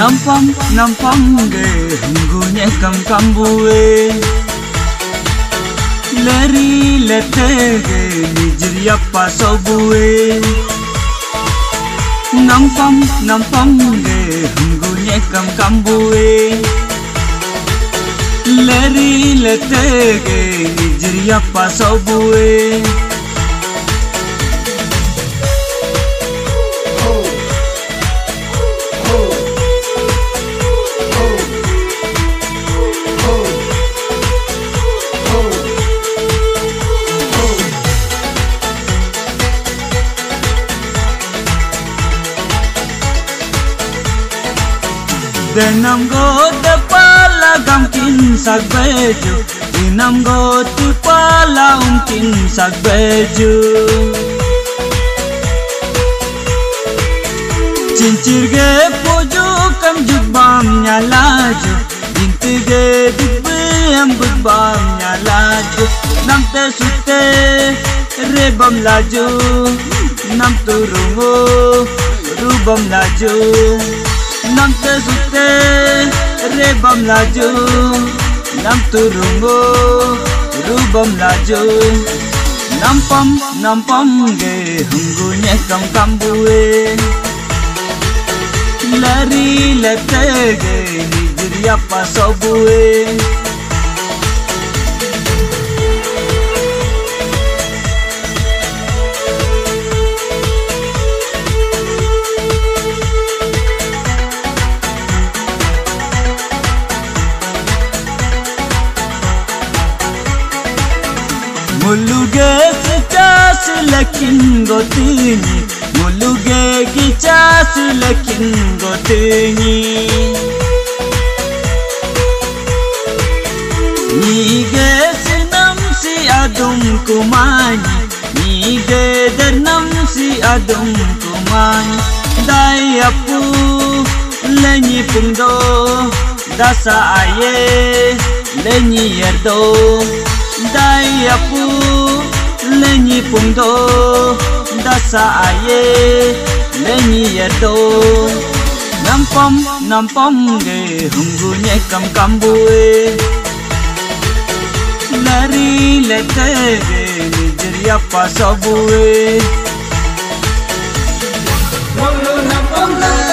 Nampam nampam ge hunggunya kam kambue Leri lete ge nijriya pasobue Nampam nampam ge hunggunya kam kambue Leri lete ge nijriya pasobue Denam go de pala gam kin sak beju Dinam go tu pala um kin sak beju Cincir ge poju kam juk bam nyalaju Inti ge dik am buk bam nyalaju Nam te sute re bam laju Nam tu rungo turungo rubam laju nam te sute re bam la ju nam tu rungo ru bam la ju nam pam nam pam ge hungu ne kam kambue lari lete ge nijriya pasobue Muluge kichas lakin gotini Muluge kichas lakin gotini Nige sinam si adum kumani Nige dernam si adum kumani Dai apu lenyi pungdo Dasa aye lenyi yerdo dai apu à lenyi pungdo dasa aye à lenyi yedo nam pom ge hungu nye kam kam kambue lari lete ge nijriya pasabue Mulu nampam nampam ge anu anu